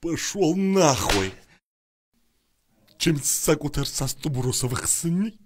Пошел нахуй! Чем сагутер со стубурусовых сней?